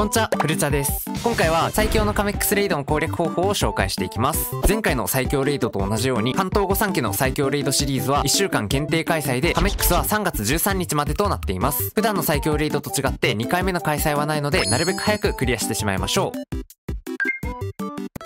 こんちは、フルチャです。今回は最強のカメックスレイドの攻略方法を紹介していきます。前回の最強レイドと同じように、関東御三家の最強レイドシリーズは1週間限定開催で、カメックスは3月13日までとなっています。普段の最強レイドと違って2回目の開催はないので、なるべく早くクリアしてしまいましょう。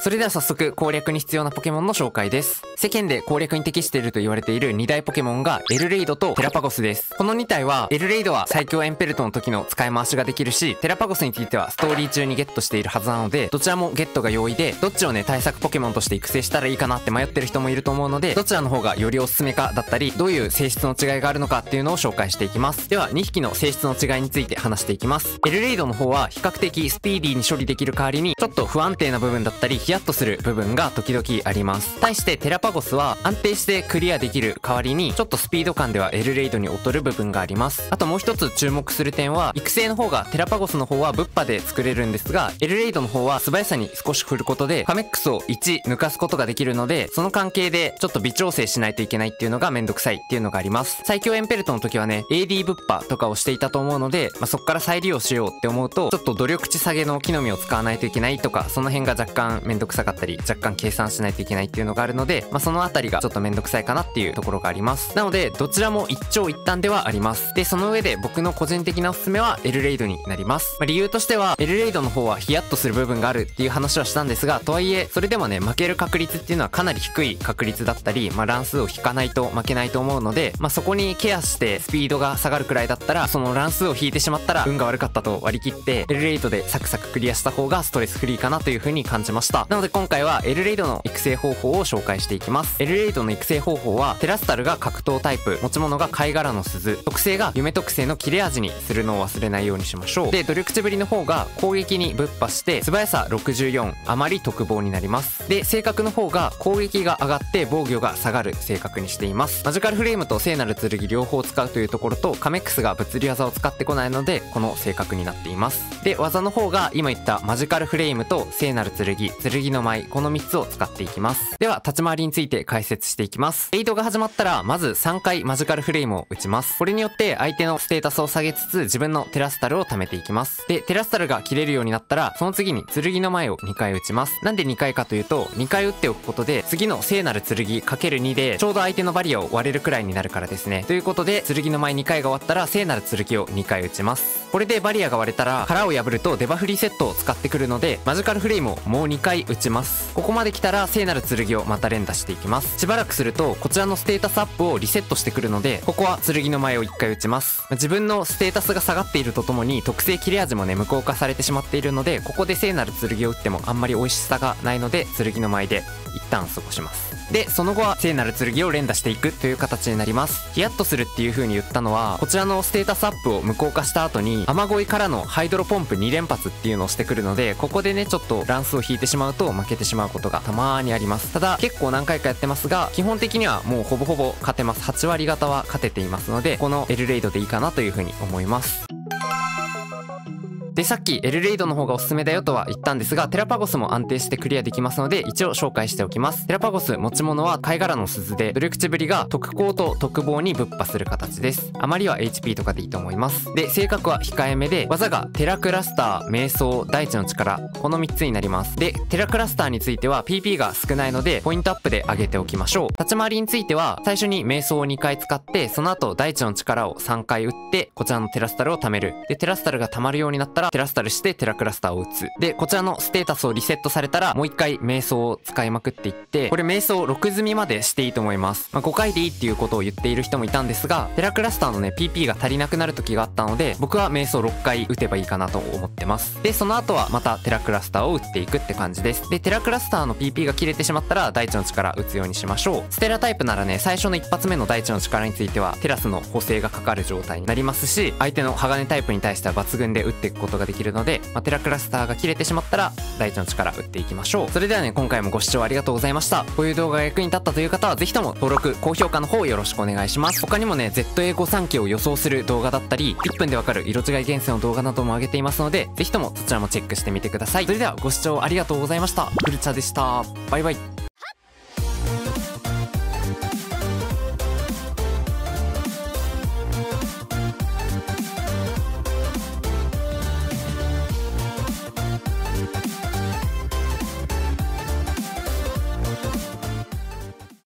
それでは早速攻略に必要なポケモンの紹介です。世間で攻略に適していると言われている2大ポケモンがエルレイドとテラパゴスです。この2体はエルレイドは最強エンペルトの時の使い回しができるし、テラパゴスについてはストーリー中にゲットしているはずなので、どちらもゲットが容易で、どっちをね対策ポケモンとして育成したらいいかなって迷ってる人もいると思うので、どちらの方がよりおすすめかだったり、どういう性質の違いがあるのかっていうのを紹介していきます。では2匹の性質の違いについて話していきます。エルレイドの方は比較的スピーディーに処理できる代わりに、ちょっと不安定な部分だったり、ヤッとする部分が時々あります。対してテラパゴスは安定してクリアできる代わりに、ちょっとスピード感ではエルレイドに劣る部分があります。あともう一つ注目する点は、育成の方がテラパゴスの方は物販で作れるんですが、エルレイドの方は素早さに少し振ることで、カメックスを1抜かすことができるので、その関係でちょっと微調整しないといけないっていうのがめんどくさいっていうのがあります。最強エンペルトの時はね、AD 物販とかをしていたと思うので、まあ、そっから再利用しようって思うと、ちょっと努力値下げの木の実を使わないといけないとか、その辺が若干めんどくさかったり、若干計算しないといけないっていうのがあるので、まあ、そのあたりがちょっとめんどくさいかなっていうところがあります。なので、どちらも一長一短ではあります。で、その上で僕の個人的なおすすめはエルレイドになります。まあ、理由としては、エルレイドの方はヒヤッとする部分があるっていう話はしたんですが、とはいえ、それでもね、負ける確率っていうのはかなり低い確率だったり、まあ、乱数を引かないと負けないと思うので、まあ、そこにケアしてスピードが下がるくらいだったら、その乱数を引いてしまったら運が悪かったと割り切って、エルレイドでサクサククリアした方がストレスフリーかなという風に感じましたなので今回はエルレイドの育成方法を紹介していきます。エルレイドの育成方法は、テラスタルが格闘タイプ、持ち物が貝殻の鈴、特性が夢特性の切れ味にするのを忘れないようにしましょう。で、努力値ぶりの方が攻撃にぶっ破して、素早さ64、あまり特防になります。で、性格の方が攻撃が上がって防御が下がる性格にしています。マジカルフレームと聖なる剣両方使うというところと、カメックスが物理技を使ってこないので、この性格になっています。で、技の方が今言ったマジカルフレームと聖なる剣、剣剣の舞、この3つを使っていきます。では、立ち回りについて解説していきます。レイドが始まったら、まず3回マジカルフレームを打ちます。これによって相手のステータスを下げつつ、自分のテラスタルを貯めていきます。で、テラスタルが切れるようになったら、その次に剣の前を2回打ちます。なんで2回かというと、2回打っておくことで、次の聖なる剣 ×2 で、ちょうど相手のバリアを割れるくらいになるからですね。ということで、剣の前2回が終わったら、聖なる剣を2回打ちます。これでバリアが割れたら、殻を破るとデバフリセットを使ってくるので、マジカルフレイムをもう2回打ちます。ここまで来たら、聖なる剣をまた連打していきます。しばらくすると、こちらのステータスアップをリセットしてくるので、ここは剣の舞を1回打ちます。自分のステータスが下がっているとともに、特性切れ味もね、無効化されてしまっているので、ここで聖なる剣を打ってもあんまり美味しさがないので、剣の舞で一旦過ごします。で、その後は聖なる剣を連打していくという形になります。ヒヤッとするっていう風に言ったのは、こちらのステータスアップを無効化した後に、雨乞いからのハイドロポンプ2連発っていうのをしてくるので、ここでね、ちょっと乱数を引いてしまうと負けてしまうことがたまーにあります。ただ、結構何回かやってますが、基本的にはもうほぼほぼ勝てます。8割方は勝てていますので、このエルレイドでいいかなという風に思います。で、さっきエルレイドの方がおすすめだよとは言ったんですが、テラパゴスも安定してクリアできますので、一応紹介しておきます。テラパゴス持ち物は貝殻の鈴で、努力値振りが特攻と特防にぶっぱする形です。余りは HP とかでいいと思います。で、性格は控えめで、技がテラクラスター、瞑想、大地の力、この3つになります。で、テラクラスターについては PP が少ないので、ポイントアップで上げておきましょう。立ち回りについては、最初に瞑想を2回使って、その後大地の力を3回打って、こちらのテラスタルを貯める。で、テラスタルが貯まるようになったら、テラスタルしてテラクラスターを打つ。で、こちらのステータスをリセットされたら、もう一回瞑想を使いまくっていって、これ瞑想6積みまでしていいと思います。まあ、5回でいいっていうことを言っている人もいたんですが、テラクラスターのね、PP が足りなくなる時があったので、僕は瞑想6回打てばいいかなと思ってます。で、その後はまたテラクラスターを打っていくって感じです。で、テラクラスターの PP が切れてしまったら、大地の力打つようにしましょう。ステラタイプならね、最初の一発目の大地の力については、テラスの補正がかかる状態になりますし、相手の鋼タイプに対しては抜群で打っていくことことができるので、まあ、テラクラスターが切れてしまったら大地の力打っていきましょう。それではね今回もご視聴ありがとうございました。こういう動画が役に立ったという方はぜひとも登録高評価の方よろしくお願いします。他にもね ZA53 期を予想する動画だったり1分でわかる色違い厳選の動画なども上げていますのでぜひともそちらもチェックしてみてください。それではご視聴ありがとうございました。フルチャでした。バイバイ。